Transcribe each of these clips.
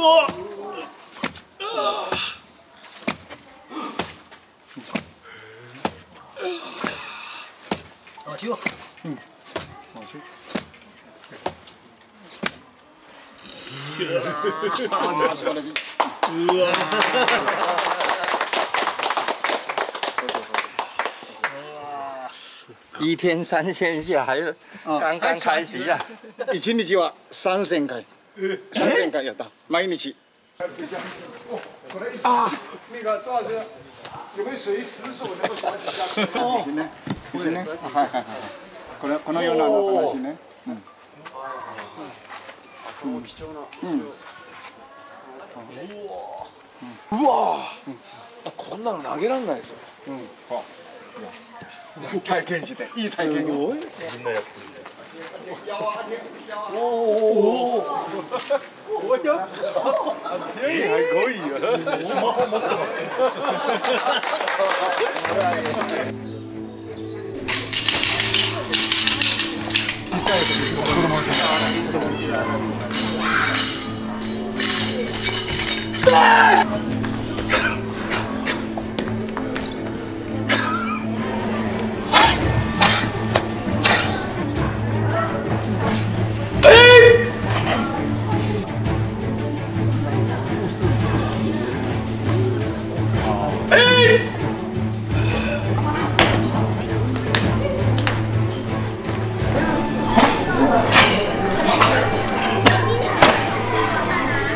わあ、違う。うわ一天三线下，还是刚刚开始呀、一日は三千回 三千回やった毎日あ那个赵老师有没有水死手能够抓几下哦ねこれねはいはいはいこれこのような形ねうんうわこんなの投げらんないですようん。は体験していい体験すごいですねすごいよ。スマホ持ってますけど。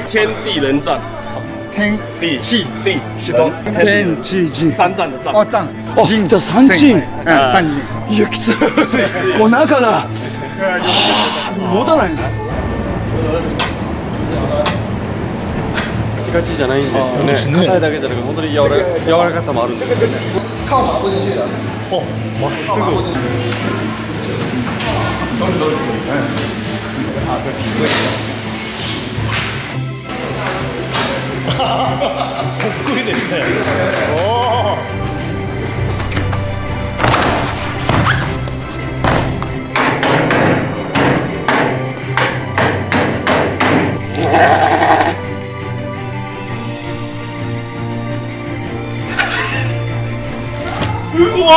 天地人战，天地气地是的天气地。三战的战。哦赞あ、じゃあ三振。うん三人いや、きつい。もう中が。はあ持たないんだ。ガチガチじゃないんですよね硬いだけじゃなくて本当に柔ら柔らかさもあるんですよねまっすぐ。そっくりですね。お お。う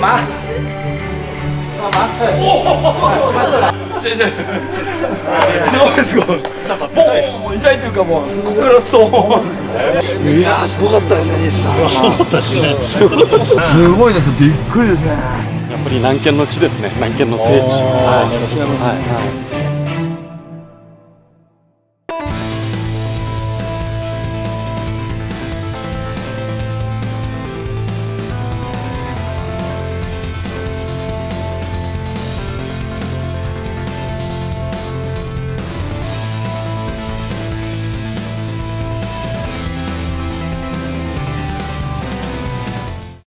わ。谢谢。すごい。すごい。なんかボーン痛い。とい。うかもうここからそう。い。やー、すごかったですね、西さん。すごかったですね。すごい。すごい。です。びっくりですね。やっぱり南県の地ですね南県の聖地はい。はい。はい